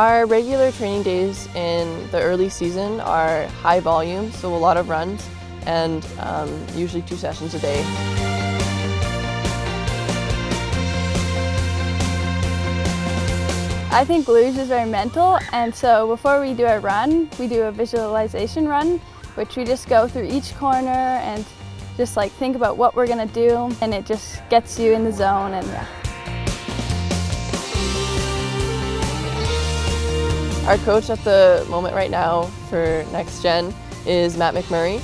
Our regular training days in the early season are high volume, so a lot of runs and um, usually two sessions a day. I think luge is very mental and so before we do a run, we do a visualization run which we just go through each corner and just like think about what we're gonna do and it just gets you in the zone and yeah. Our coach at the moment right now for Next Gen is Matt McMurray.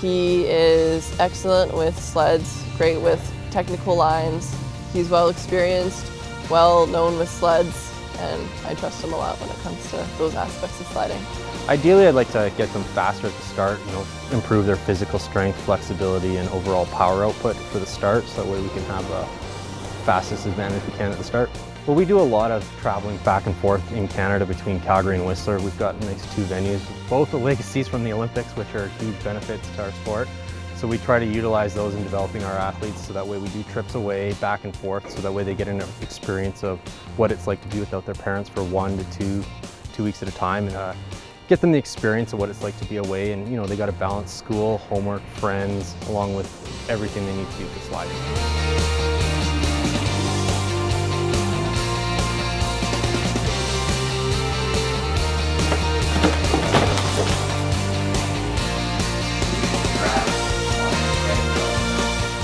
He is excellent with sleds, great with technical lines. He's well experienced, well known with sleds, and I trust him a lot when it comes to those aspects of sliding. Ideally, I'd like to get them faster at the start, you know, improve their physical strength, flexibility, and overall power output for the start, so that way we can have the fastest advantage we can at the start. Well, we do a lot of traveling back and forth in Canada between Calgary and Whistler. We've got nice two venues, both the legacies from the Olympics, which are huge benefits to our sport. So we try to utilize those in developing our athletes so that way we do trips away, back and forth, so that way they get an experience of what it's like to be without their parents for one to two, two weeks at a time. And, uh, get them the experience of what it's like to be away and you know they got to balance school, homework, friends, along with everything they need to do for sliding.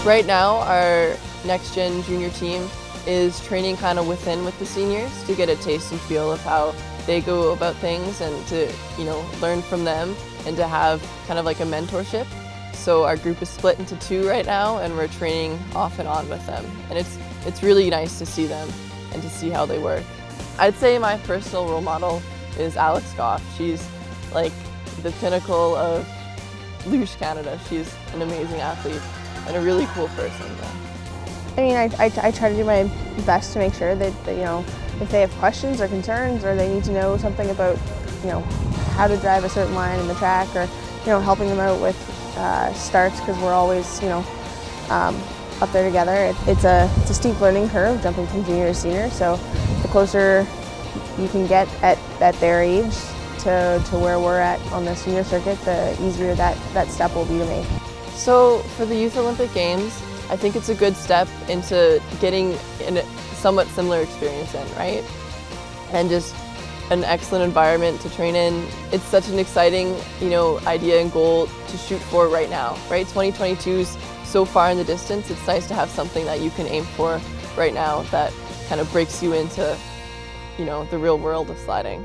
Right now, our next gen junior team is training kind of within with the seniors to get a taste and feel of how they go about things and to, you know, learn from them and to have kind of like a mentorship. So our group is split into two right now and we're training off and on with them. And it's, it's really nice to see them and to see how they work. I'd say my personal role model is Alex Gough. She's like the pinnacle of Luge Canada. She's an amazing athlete and a really cool person. Yeah. I mean, I, I, I, try to do my best to make sure that, that, you know, if they have questions or concerns or they need to know something about, you know, how to drive a certain line in the track or, you know, helping them out with uh, starts because we're always, you know, um, up there together. It, it's, a, it's a steep learning curve jumping from junior to senior, so the closer you can get at, at their age to, to where we're at on the senior circuit, the easier that, that step will be to make. So for the Youth Olympic Games, I think it's a good step into getting a somewhat similar experience in, right? And just an excellent environment to train in. It's such an exciting, you know, idea and goal to shoot for right now, right? 2022 is so far in the distance. It's nice to have something that you can aim for right now that kind of breaks you into, you know, the real world of sliding.